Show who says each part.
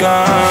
Speaker 1: gone.